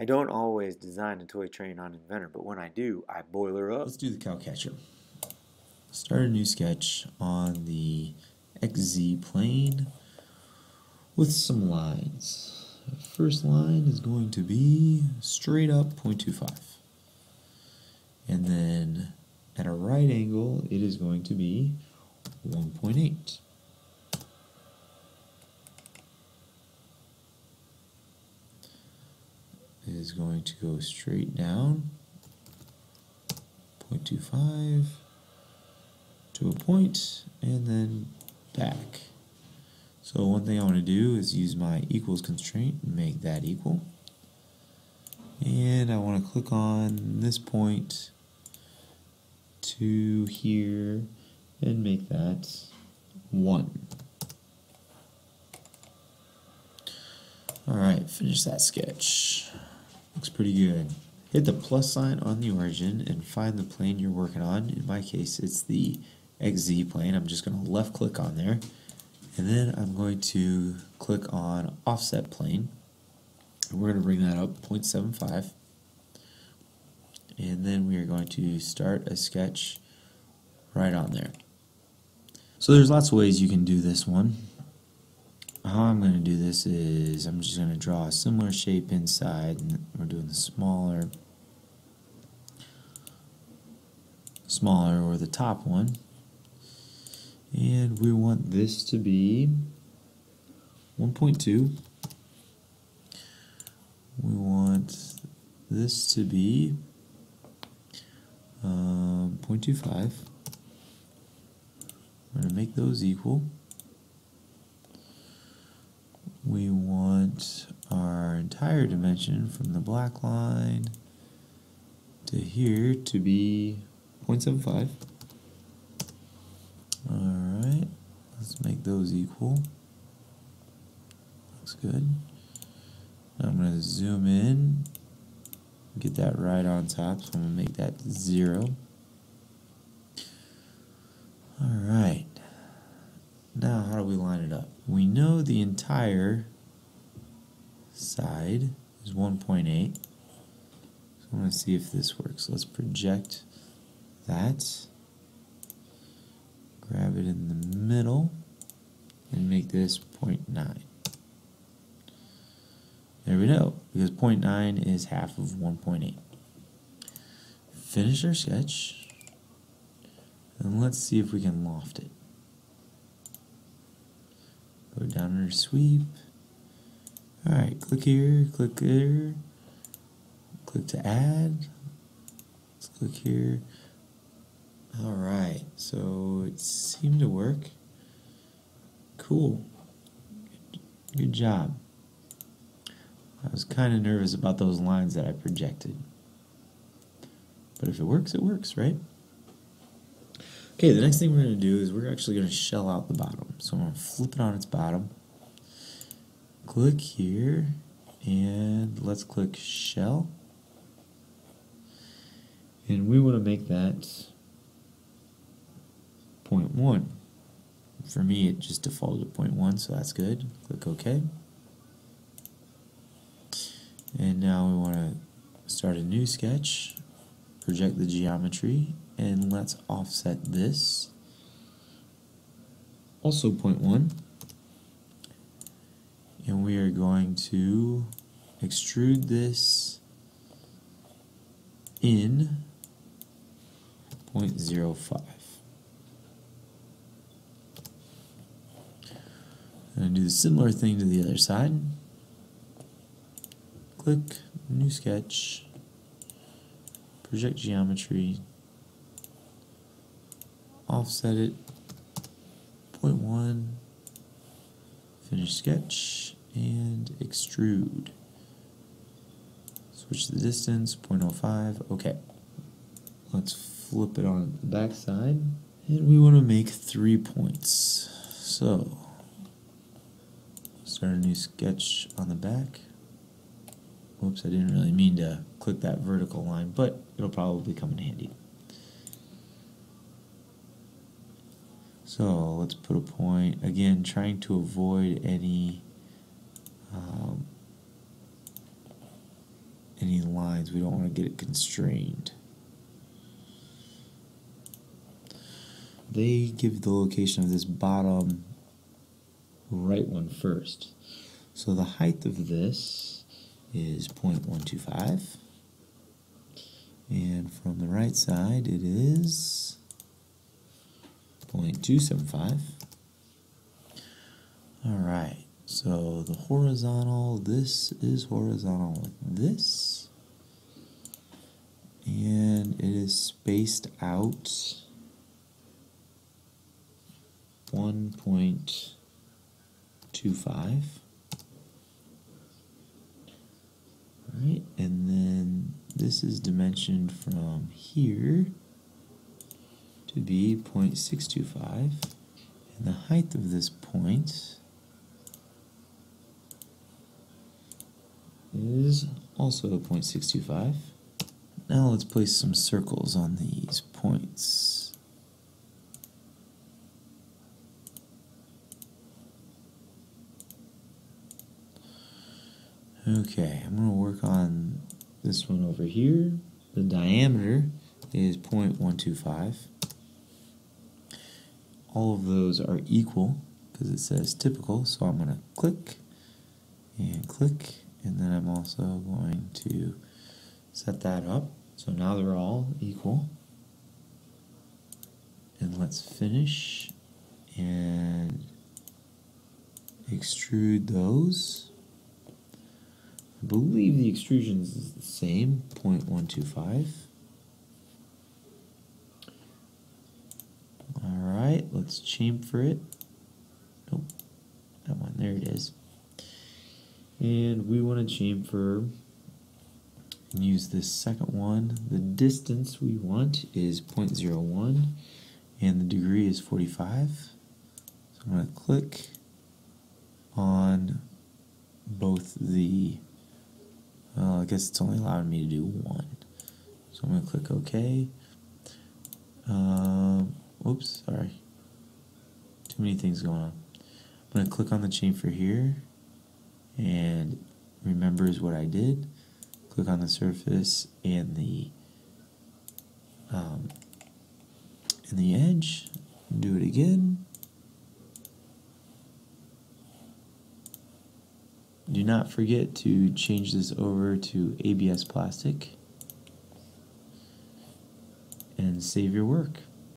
I don't always design a toy train on Inventor, but when I do, I boil her up. Let's do the cowcatcher. Start a new sketch on the XZ plane with some lines. First line is going to be straight up 0.25. And then at a right angle, it is going to be 1.8. is going to go straight down 0.25 to a point and then back. So one thing I want to do is use my equals constraint and make that equal. And I want to click on this point to here and make that 1. Alright, finish that sketch. Looks pretty good. Hit the plus sign on the origin and find the plane you're working on. In my case, it's the XZ plane. I'm just going to left click on there. And then I'm going to click on offset plane. And we're going to bring that up 0.75. And then we are going to start a sketch right on there. So there's lots of ways you can do this one. How I'm going to do this is I'm just going to draw a similar shape inside and we're doing the smaller smaller or the top one. And we want this to be 1.2 we want this to be um, 0.25 we're going to make those equal we want our entire dimension from the black line to here to be 0.75 alright let's make those equal. Looks good. Now I'm going to zoom in get that right on top so I'm going to make that 0 alright now how do we line it up? We know the entire side is 1.8. So I'm going to see if this works. Let's project that. Grab it in the middle and make this 0.9. There we go, because 0.9 is half of 1.8. Finish our sketch, and let's see if we can loft it. Go down under sweep. Alright, click here, click here, click to add. Let's click here. Alright, so it seemed to work. Cool. Good job. I was kind of nervous about those lines that I projected. But if it works, it works, right? Okay, the next thing we're going to do is we're actually going to shell out the bottom. So I'm going to flip it on its bottom. Click here, and let's click shell. And we want to make that 0.1. For me, it just defaulted to 0.1, so that's good. Click OK. And now we want to start a new sketch, project the geometry, and let's offset this also 0.1 and we are going to extrude this in 0.05 and do the similar thing to the other side. Click new sketch project geometry offset it 0.1 finish sketch and extrude. Switch the distance 0.05 okay. Let's flip it on the back side and we want to make three points. So start a new sketch on the back. Whoops, I didn't really mean to click that vertical line, but it'll probably come in handy. So let's put a point, again trying to avoid any um, any lines. We don't want to get it constrained. They give the location of this bottom right one first. So the height of this is 0.125. And from the right side it is 0.275. Alright, so the horizontal, this is horizontal like this. And it is spaced out 1.25. Alright, and then this is dimensioned from here to be 0.625. And the height of this point is also 0.625. Now let's place some circles on these points. Okay, I'm going to work on this one over here. The diameter is 0.125. All of those are equal because it says typical, so I'm going to click and click, and then I'm also going to set that up. So now they're all equal. And let's finish and extrude those. I believe the extrusions is the same, 0.125. Alright, let's chamfer it. Nope, that one, there it is. And we want to chamfer and use this second one. The distance we want is 0.01 and the degree is 45. So I'm going to click on both the well, I guess it's only allowing me to do one. So I'm going to click OK. Um, oops, sorry. Too many things going on. I'm going to click on the chamfer here and remembers what I did. Click on the surface and the um, and the edge. Do it again. Do not forget to change this over to ABS plastic and save your work.